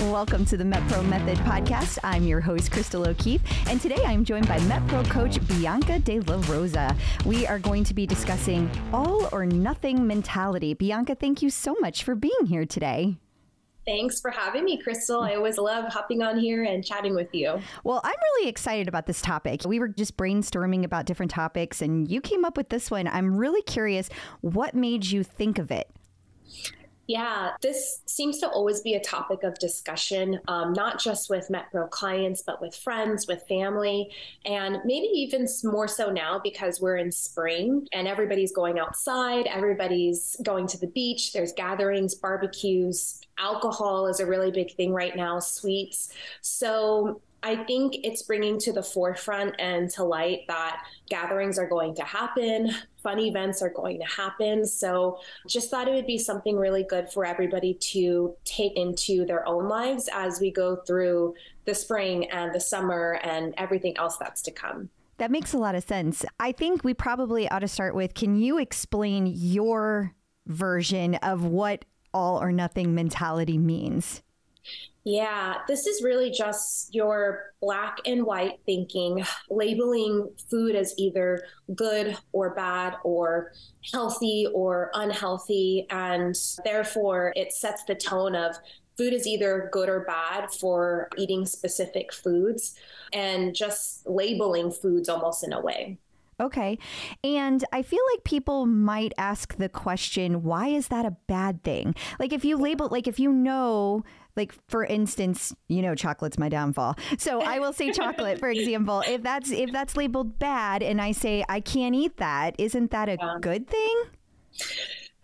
Welcome to the MetPro Method podcast. I'm your host, Crystal O'Keefe, and today I'm joined by MetPro coach Bianca De La Rosa. We are going to be discussing all or nothing mentality. Bianca, thank you so much for being here today. Thanks for having me, Crystal. I always love hopping on here and chatting with you. Well, I'm really excited about this topic. We were just brainstorming about different topics, and you came up with this one. I'm really curious what made you think of it? Yeah, this seems to always be a topic of discussion, um, not just with MetPro clients, but with friends, with family, and maybe even more so now because we're in spring and everybody's going outside, everybody's going to the beach, there's gatherings, barbecues, alcohol is a really big thing right now, sweets. So I think it's bringing to the forefront and to light that gatherings are going to happen, fun events are going to happen. So just thought it would be something really good for everybody to take into their own lives as we go through the spring and the summer and everything else that's to come. That makes a lot of sense. I think we probably ought to start with can you explain your version of what all or nothing mentality means? Yeah, this is really just your black and white thinking, labeling food as either good or bad or healthy or unhealthy. And therefore, it sets the tone of food is either good or bad for eating specific foods and just labeling foods almost in a way. Okay. And I feel like people might ask the question, why is that a bad thing? Like if you label, like if you know like for instance you know chocolate's my downfall so i will say chocolate for example if that's if that's labeled bad and i say i can't eat that isn't that a yeah. good thing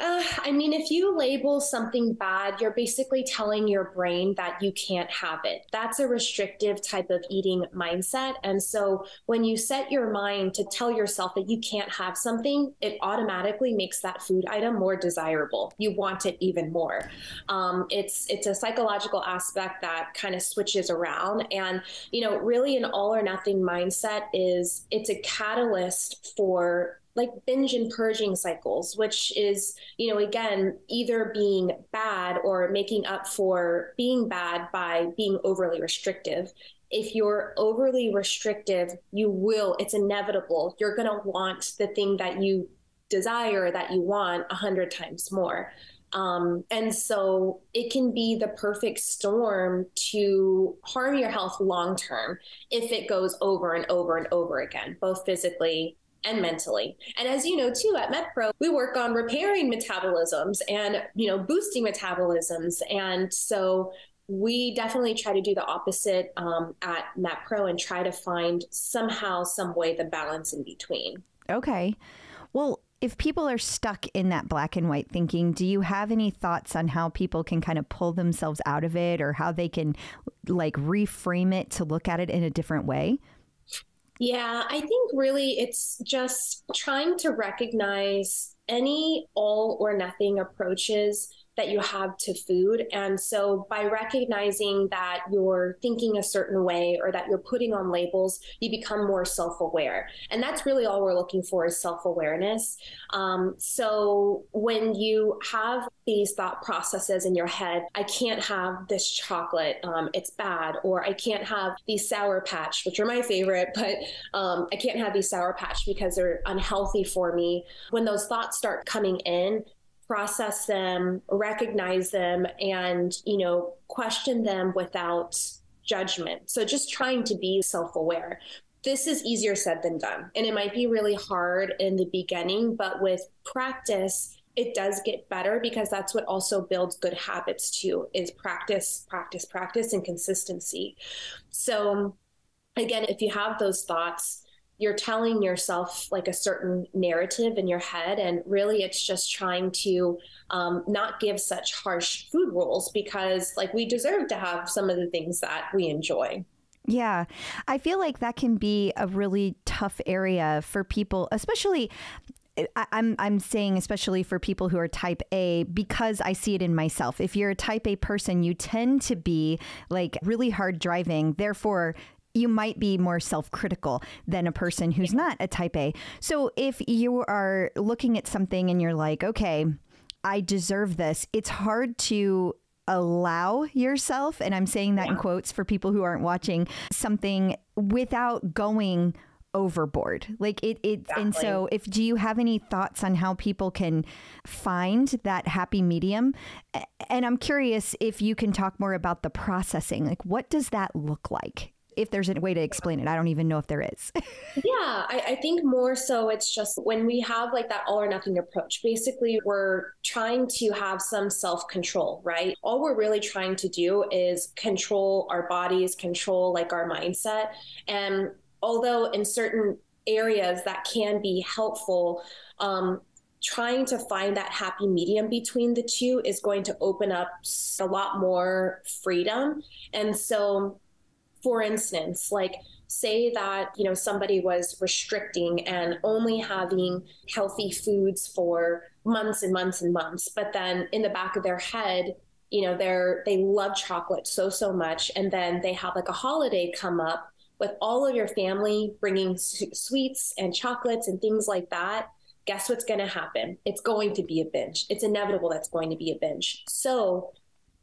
uh, I mean, if you label something bad, you're basically telling your brain that you can't have it. That's a restrictive type of eating mindset. And so when you set your mind to tell yourself that you can't have something, it automatically makes that food item more desirable. You want it even more. Um, it's it's a psychological aspect that kind of switches around. And you know, really, an all or nothing mindset is it's a catalyst for like binge and purging cycles, which is, you know, again, either being bad or making up for being bad by being overly restrictive. If you're overly restrictive, you will, it's inevitable. You're going to want the thing that you desire, that you want, a hundred times more. Um, and so it can be the perfect storm to harm your health long term if it goes over and over and over again, both physically and mentally. And as you know too at MetPro, we work on repairing metabolisms and, you know, boosting metabolisms. And so we definitely try to do the opposite um, at MetPro and try to find somehow, some way the balance in between. Okay. Well, if people are stuck in that black and white thinking, do you have any thoughts on how people can kind of pull themselves out of it or how they can like reframe it to look at it in a different way? Yeah, I think really it's just trying to recognize any all or nothing approaches that you have to food. And so by recognizing that you're thinking a certain way or that you're putting on labels, you become more self aware. And that's really all we're looking for is self awareness. Um, so when you have these thought processes in your head, I can't have this chocolate, um, it's bad, or I can't have these Sour Patch, which are my favorite, but um, I can't have these Sour Patch because they're unhealthy for me. When those thoughts start coming in, process them, recognize them, and, you know, question them without judgment. So just trying to be self aware. This is easier said than done. And it might be really hard in the beginning, but with practice, it does get better because that's what also builds good habits too is practice practice practice and consistency so again if you have those thoughts you're telling yourself like a certain narrative in your head and really it's just trying to um, not give such harsh food rules because like we deserve to have some of the things that we enjoy yeah, I feel like that can be a really tough area for people, especially I'm I'm saying especially for people who are type A because I see it in myself. If you're a type A person, you tend to be like really hard driving. Therefore, you might be more self critical than a person who's not a type A. So if you are looking at something and you're like, okay, I deserve this, it's hard to allow yourself, and I'm saying that yeah. in quotes for people who aren't watching, something without going overboard like it it exactly. and so if do you have any thoughts on how people can find that happy medium and i'm curious if you can talk more about the processing like what does that look like if there's a way to explain it. I don't even know if there is. Yeah I, I think more so it's just when we have like that all or nothing approach basically we're trying to have some self-control right? All we're really trying to do is control our bodies control like our mindset. And although in certain areas that can be helpful, um, trying to find that happy medium between the two is going to open up a lot more freedom. And so, for instance, like say that you know somebody was restricting and only having healthy foods for months and months and months but then in the back of their head you know they're they love chocolate so so much and then they have like a holiday come up with all of your family bringing sweets and chocolates and things like that, guess what's going to happen? It's going to be a binge. It's inevitable that's going to be a binge. So,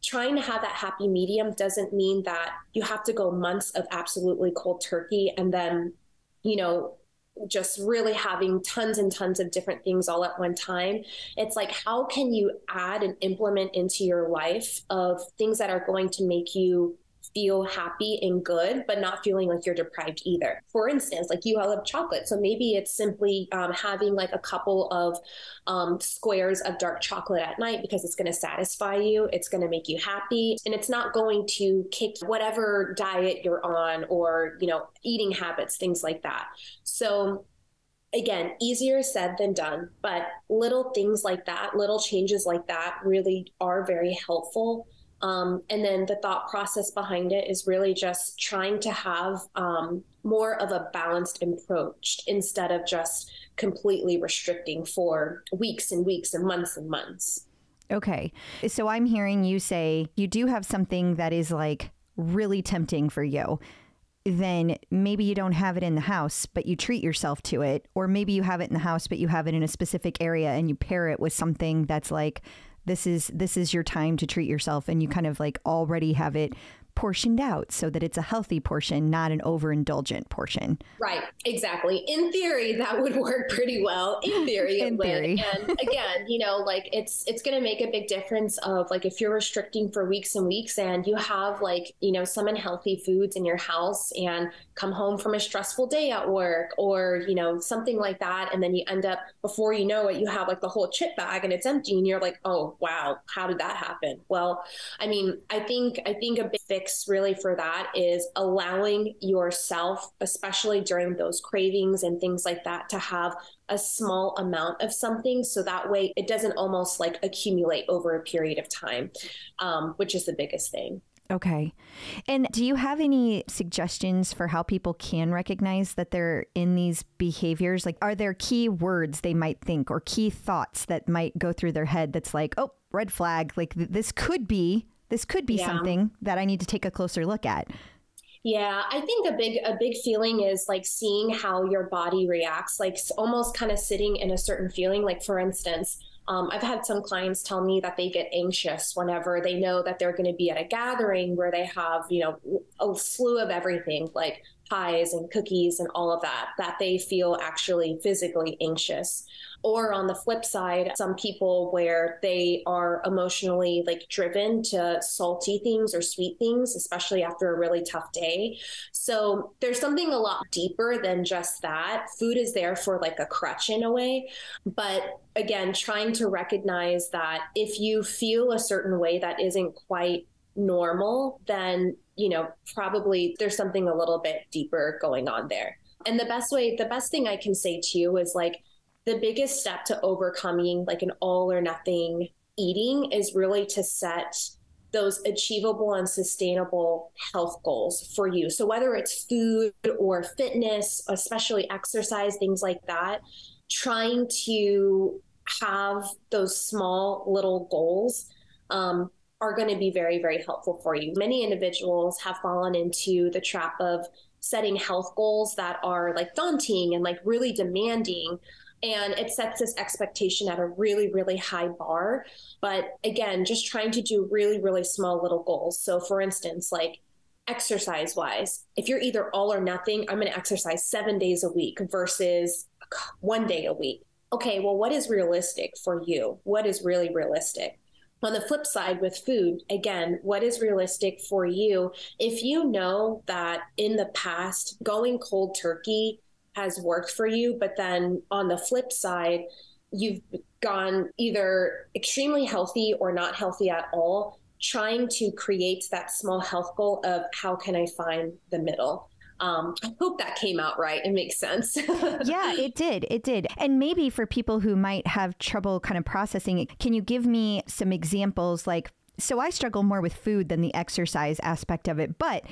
trying to have that happy medium doesn't mean that you have to go months of absolutely cold turkey and then, you know, just really having tons and tons of different things all at one time. It's like, how can you add and implement into your life of things that are going to make you feel happy and good, but not feeling like you're deprived either. For instance, like you all love chocolate. So maybe it's simply um, having like a couple of um, squares of dark chocolate at night because it's going to satisfy you. It's going to make you happy. And it's not going to kick whatever diet you're on or, you know, eating habits, things like that. So again, easier said than done, but little things like that, little changes like that really are very helpful um, and then the thought process behind it is really just trying to have um, more of a balanced approach instead of just completely restricting for weeks and weeks and months and months. Okay. So I'm hearing you say you do have something that is like really tempting for you. Then maybe you don't have it in the house, but you treat yourself to it. Or maybe you have it in the house, but you have it in a specific area and you pair it with something that's like this is this is your time to treat yourself and you kind of like already have it portioned out so that it's a healthy portion, not an overindulgent portion. Right, exactly. In theory, that would work pretty well. In theory, in theory. and again, you know, like it's it's going to make a big difference of like if you're restricting for weeks and weeks and you have like you know some unhealthy foods in your house and come home from a stressful day at work or you know something like that, and then you end up before you know it, you have like the whole chip bag and it's empty, and you're like, oh wow, how did that happen? Well, I mean, I think I think a big fix fix really for that is allowing yourself, especially during those cravings and things like that, to have a small amount of something. So that way it doesn't almost like accumulate over a period of time, um, which is the biggest thing. Okay. And do you have any suggestions for how people can recognize that they're in these behaviors? Like, are there key words they might think or key thoughts that might go through their head that's like, oh, red flag, like th- this could be this could be yeah. something that I need to take a closer look at. Yeah, I think a big a big feeling is like seeing how your body reacts, like almost kind of sitting in a certain feeling. Like for instance, um, I've had some clients tell me that they get anxious whenever they know that they're going to be at a gathering where they have, you know, a slew of everything like pies and cookies and all of that, that they feel actually physically anxious. Or on the flip side, some people where they are emotionally like driven to salty things or sweet things, especially after a really tough day. So there's something a lot deeper than just that. Food is there for like a crutch in a way. But again, trying to recognize that if you feel a certain way that isn't quite normal, then, you know, probably there's something a little bit deeper going on there. And the best way, the best thing I can say to you is like, the biggest step to overcoming like an all or nothing eating is really to set those achievable and sustainable health goals for you. So, whether it's food or fitness, especially exercise, things like that, trying to have those small little goals um, are going to be very, very helpful for you. Many individuals have fallen into the trap of setting health goals that are like daunting and like really demanding And it sets this expectation at a really, really high bar. But again, just trying to do really, really small little goals. So, for instance, like exercise wise, if you're either all or nothing, I'm going to exercise seven days a week versus one day a week. Okay, well, what is realistic for you? What is really realistic? On the flip side, with food, again, what is realistic for you? If you know that in the past, going cold turkey has worked for you, but then on the flip side, you've gone either extremely healthy or not healthy at all, trying to create that small health goal of how can I find the middle? Um, I hope that came out right and makes sense. yeah, it did. It did. And maybe for people who might have trouble kind of processing it, can you give me some examples like so I struggle more with food than the exercise aspect of it. But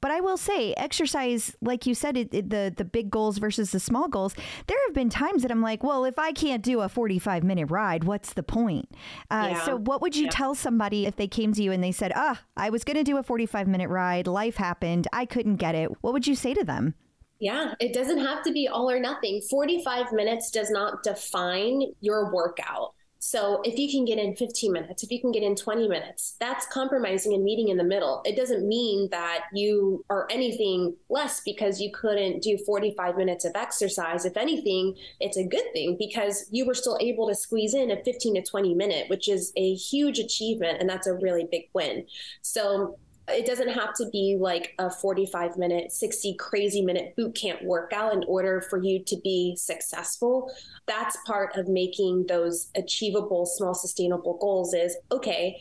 but I will say exercise, like you said, it, it, the the big goals versus the small goals. There have been times that I'm like, well, if I can't do a 45 minute ride, what's the point? Uh, yeah. So what would you yeah. tell somebody if they came to you and they said, ah, I was going to do a 45 minute ride, life happened, I couldn't get it. What would you say to them? Yeah, it doesn't have to be all or nothing. 45 minutes does not define your workout. So if you can get in 15 minutes, if you can get in 20 minutes, that's compromising and meeting in the middle. It doesn't mean that you are anything less because you couldn't do 45 minutes of exercise. If anything, it's a good thing because you were still able to squeeze in a 15 to 20 minute, which is a huge achievement. And that's a really big win. So it doesn't have to be like a 45 minute 60 crazy minute boot camp workout in order for you to be successful. That's part of making those achievable small sustainable goals is okay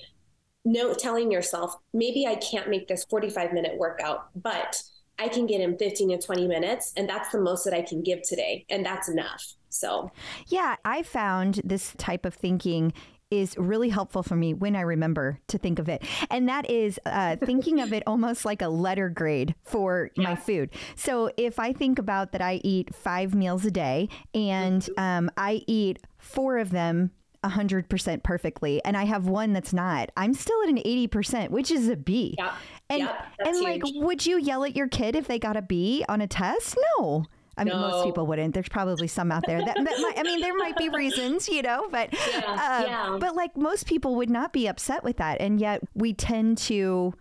no telling yourself maybe i can't make this 45 minute workout but i can get in 15 to 20 minutes and that's the most that i can give today and that's enough. So yeah i found this type of thinking is really helpful for me when I remember to think of it. And that is uh, thinking of it almost like a letter grade for yeah. my food. So if I think about that, I eat five meals a day and mm-hmm. um, I eat four of them 100% perfectly and I have one that's not, I'm still at an 80%, which is a B. Yeah. And, yeah, and like, would you yell at your kid if they got a B on a test? No. I mean, no. most people wouldn't. There's probably some out there that, that might, I mean, there might be reasons, you know, but yeah, uh, yeah. but like most people would not be upset with that, and yet we tend to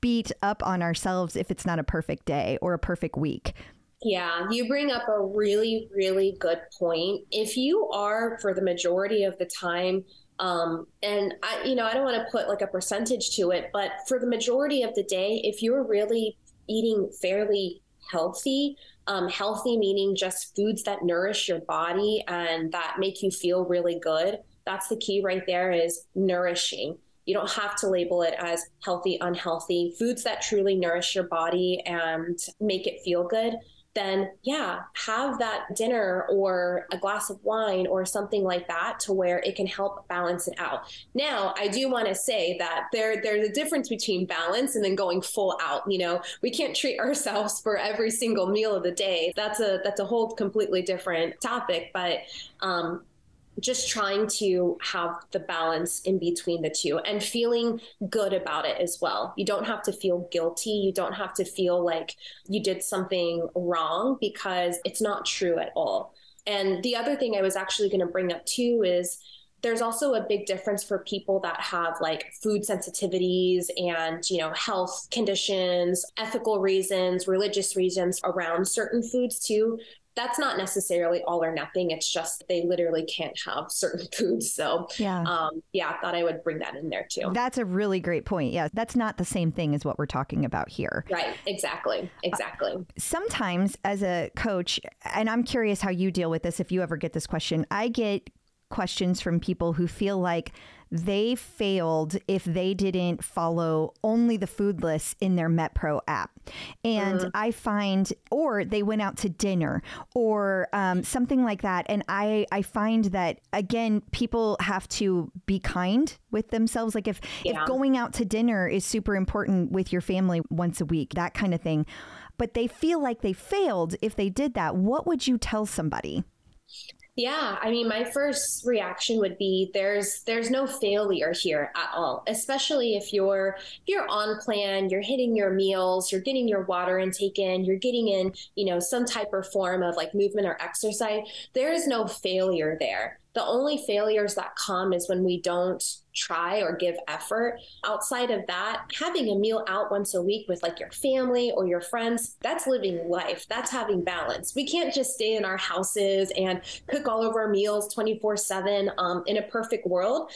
beat up on ourselves if it's not a perfect day or a perfect week. Yeah, you bring up a really, really good point. If you are, for the majority of the time, um, and I, you know, I don't want to put like a percentage to it, but for the majority of the day, if you're really eating fairly healthy, um, healthy meaning just foods that nourish your body and that make you feel really good. That's the key right there is nourishing. You don't have to label it as healthy, unhealthy. Foods that truly nourish your body and make it feel good then yeah, have that dinner or a glass of wine or something like that to where it can help balance it out. Now, I do want to say that there there's a difference between balance and then going full out. You know, we can't treat ourselves for every single meal of the day. That's a that's a whole completely different topic. But um, just trying to have the balance in between the two and feeling good about it as well. You don't have to feel guilty. You don't have to feel like you did something wrong because it's not true at all. And the other thing I was actually going to bring up too is there's also a big difference for people that have like food sensitivities and you know health conditions ethical reasons religious reasons around certain foods too that's not necessarily all or nothing. It's just they literally can't have certain foods. So yeah, um, yeah, I thought I would bring that in there too. That's a really great point. Yeah, that's not the same thing as what we're talking about here. Right. Exactly. Exactly. Uh, sometimes as a coach, and I'm curious how you deal with this if you ever get this question, I get questions from people who feel like they failed if they didn't follow only the food lists in their MetPro app. And uh I find, or they went out to dinner or um, something like that. And I, I find that, again, people have to be kind with themselves. Like if, yeah. if going out to dinner is super important with your family once a week, that kind of thing. But they feel like they failed if they did that. What would you tell somebody? Yeah, I mean, my first reaction would be there's there's no failure here at all. Especially if you're if you're on plan, you're hitting your meals, you're getting your water intake in, you're getting in, you know, some type or form of like movement or exercise. There is no failure there. The only failures that come is when we don't try or give effort. Outside of that, having a meal out once a week with like your family or your friends, that's living life. That's having balance. We can't just stay in our houses and cook all of our meals 24 7 um, in a perfect world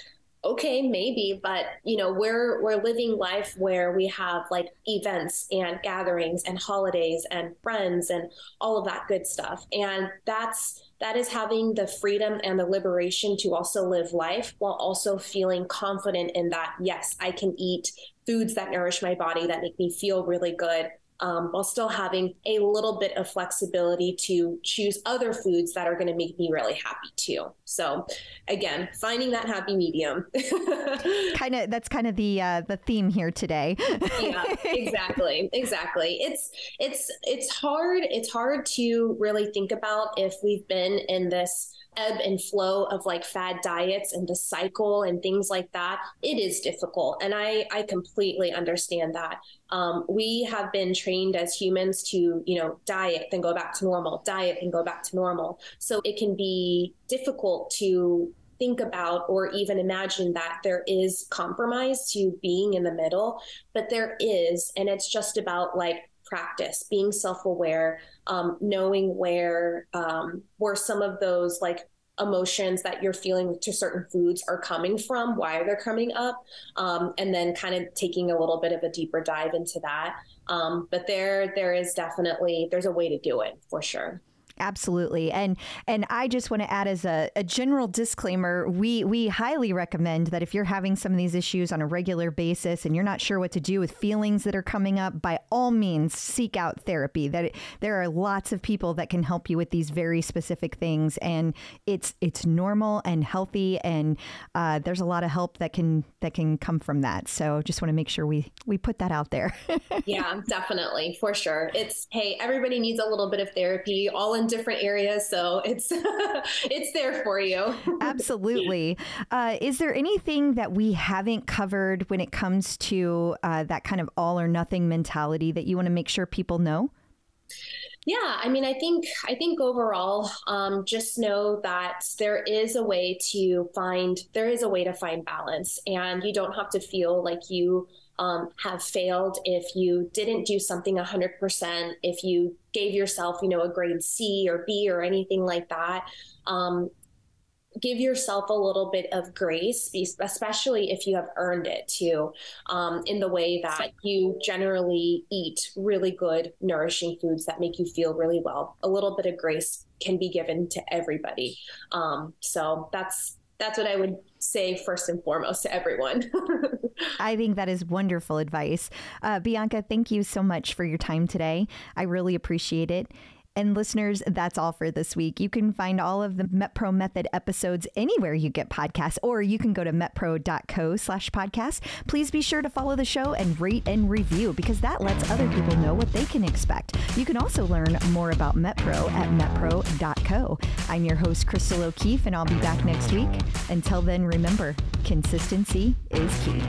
okay maybe but you know we're we're living life where we have like events and gatherings and holidays and friends and all of that good stuff and that's that is having the freedom and the liberation to also live life while also feeling confident in that, yes, I can eat foods that nourish my body, that make me feel really good, um, while still having a little bit of flexibility to choose other foods that are going to make me really happy too. So, again, finding that happy medium. kind of that's kind of the uh, the theme here today. yeah, exactly, exactly. It's it's it's hard. It's hard to really think about if we've been in this ebb and flow of like fad diets and the cycle and things like that, it is difficult. And I, I completely understand that. Um, we have been trained as humans to, you know, diet, then go back to normal, diet, and go back to normal. So it can be difficult to think about or even imagine that there is compromise to being in the middle, but there is. And it's just about like practice, being self aware, um, knowing where um, where some of those like emotions that you're feeling to certain foods are coming from, why they're coming up, um, and then kind of taking a little bit of a deeper dive into that. Um, but there, there is definitely there's a way to do it for sure. Absolutely. And and I just want to add as a, a general disclaimer, we we highly recommend that if you're having some of these issues on a regular basis and you're not sure what to do with feelings that are coming up, by all means seek out therapy. That it, there are lots of people that can help you with these very specific things and it's it's normal and healthy and uh, there's a lot of help that can that can come from that. So just want to make sure we we put that out there. yeah, definitely. For sure. It's hey, everybody needs a little bit of therapy all in different areas, so it's it's there for you. Absolutely. Uh, is there anything that we haven't covered when it comes to uh, that kind of all or nothing mentality that you want to make sure people know? Yeah, I mean, I think I think overall, um, just know that there is a way to find there is a way to find balance, and you don't have to feel like you um, have failed if you didn't do something 100%, if you gave yourself, you know, a grade C or B or anything like that. Um, give yourself a little bit of grace, especially if you have earned it too, um, in the way that you generally eat really good, nourishing foods that make you feel really well. A little bit of grace can be given to everybody. Um, so that's that's what I would say first and foremost to everyone. I think that is wonderful advice. Uh, Bianca, thank you so much for your time today. I really appreciate it. And listeners, that's all for this week. You can find all of the MetPro Method episodes anywhere you get podcasts, or you can go to metpro.co slash podcast. Please be sure to follow the show and rate and review because that lets other people know what they can expect. You can also learn more about MetPro at metpro.co. I'm your host, Crystal O'Keefe, and I'll be back next week. Until then, remember, consistency is key.